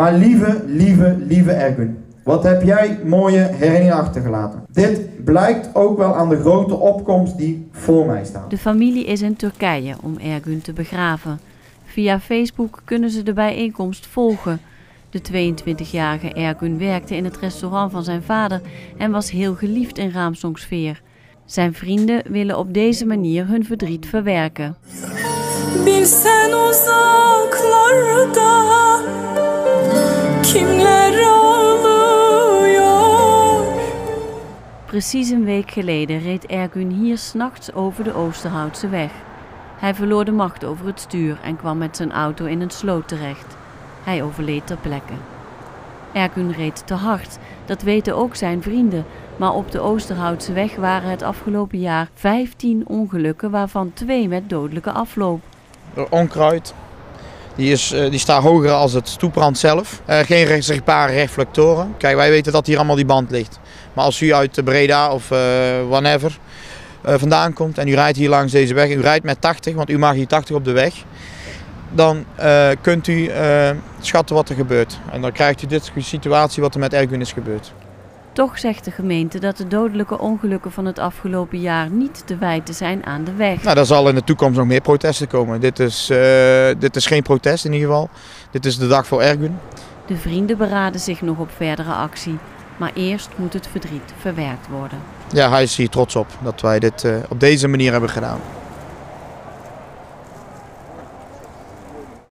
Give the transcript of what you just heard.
Maar lieve, lieve, lieve Ergun, wat heb jij mooie herinneringen achtergelaten. Dit blijkt ook wel aan de grote opkomst die voor mij staat. De familie is in Turkije om Ergun te begraven. Via Facebook kunnen ze de bijeenkomst volgen. De 22-jarige Ergun werkte in het restaurant van zijn vader en was heel geliefd in Raamsongsfeer. Zijn vrienden willen op deze manier hun verdriet verwerken. Bilsen uzaklarda Precies een week geleden reed Ergun hier s'nachts over de Oosterhoutse weg. Hij verloor de macht over het stuur en kwam met zijn auto in een sloot terecht. Hij overleed ter plekke. Ergun reed te hard, dat weten ook zijn vrienden. Maar op de Oosterhoutse weg waren het afgelopen jaar 15 ongelukken, waarvan twee met dodelijke afloop. Onkruid, die, eh, die staat hoger als het stoeprand zelf. Uh, geen zichtbare reflectoren. Kijk, wij weten dat hier allemaal die band ligt. Maar als u uit Breda of uh, whatever vandaan komt en u rijdt hier langs deze weg, u rijdt met 80, want u mag hier 80 op de weg dan kunt u schatten wat er gebeurt. En dan krijgt u dit situatie wat er met Ergun is gebeurd. Toch zegt de gemeente dat de dodelijke ongelukken van het afgelopen jaar niet te wijten zijn aan de weg. Nou, er zal in de toekomst nog meer protesten komen. Dit is, uh, dit is geen protest in ieder geval. Dit is de dag voor Ergun. De vrienden beraden zich nog op verdere actie. Maar eerst moet het verdriet verwerkt worden. Ja, hij is hier trots op dat wij dit op deze manier hebben gedaan.